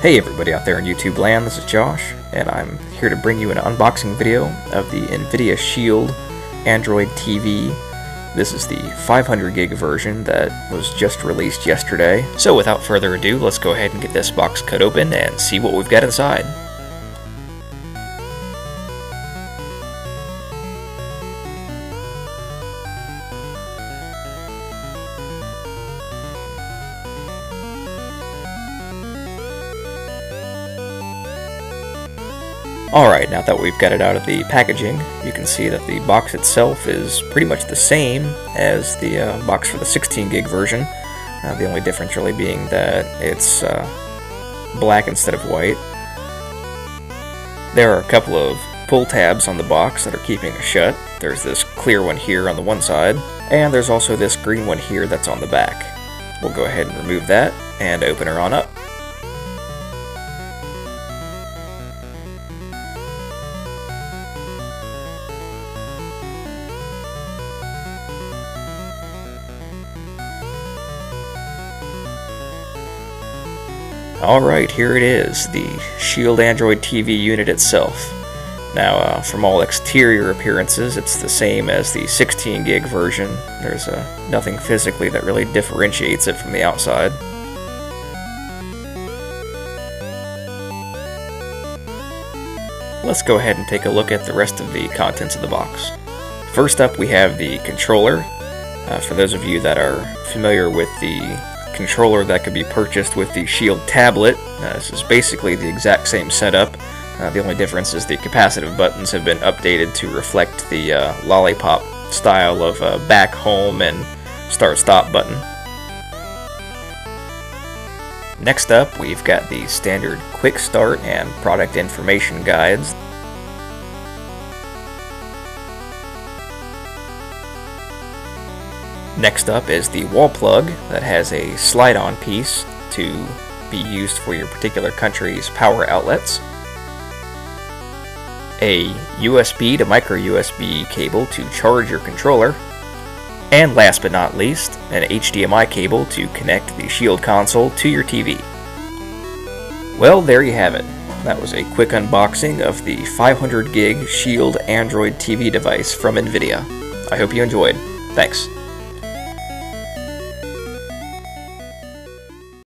Hey everybody out there in YouTube land, this is Josh, and I'm here to bring you an unboxing video of the NVIDIA Shield Android TV. This is the 500 gig version that was just released yesterday. So without further ado, let's go ahead and get this box cut open and see what we've got inside. Alright, now that we've got it out of the packaging, you can see that the box itself is pretty much the same as the uh, box for the 16 gig version. Uh, the only difference really being that it's uh, black instead of white. There are a couple of pull tabs on the box that are keeping it shut. There's this clear one here on the one side, and there's also this green one here that's on the back. We'll go ahead and remove that and open her on up. Alright, here it is, the Shield Android TV unit itself. Now, uh, from all exterior appearances, it's the same as the 16 gig version. There's uh, nothing physically that really differentiates it from the outside. Let's go ahead and take a look at the rest of the contents of the box. First up, we have the controller. Uh, for those of you that are familiar with the controller that could be purchased with the Shield tablet. Uh, this is basically the exact same setup. Uh, the only difference is the capacitive buttons have been updated to reflect the uh, lollipop style of uh, back home and start stop button. Next up, we've got the standard quick start and product information guides Next up is the wall plug that has a slide-on piece to be used for your particular country's power outlets. A USB to micro USB cable to charge your controller. And last but not least, an HDMI cable to connect the Shield console to your TV. Well, there you have it. That was a quick unboxing of the 500 gig Shield Android TV device from NVIDIA. I hope you enjoyed. Thanks.